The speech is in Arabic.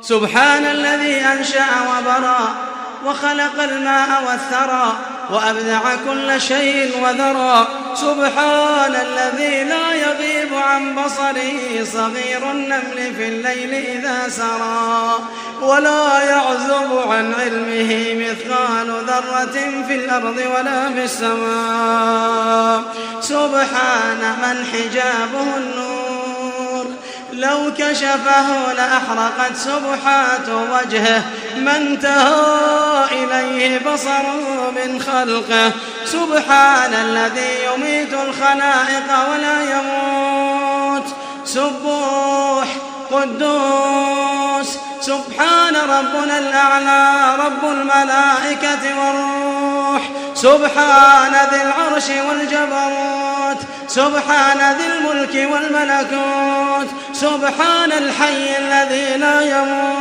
سبحان الذي أنشأ وبرى وخلق الماء والثرى وأبدع كل شيء وذرى. سبحان الذي لا يغيب عن بصره. صغير النمل في الليل إذا سرى ولا يعزب عن علمه مثقال ذرة في الأرض ولا في السماء. سبحان من حجابه النور. لو كشفه لأحرقت سبحات وجهه ما انتهى إليه بصره من خلقه. سبحان الذي يميت الخلائق ولا يموت. سبوح قدوس. سبحان ربنا الأعلى رب الملائكة والروح. سبحان ذي العرش والجبروت. سبحان ذي الملك والملكوت سبحان الحي الذي لا يموت.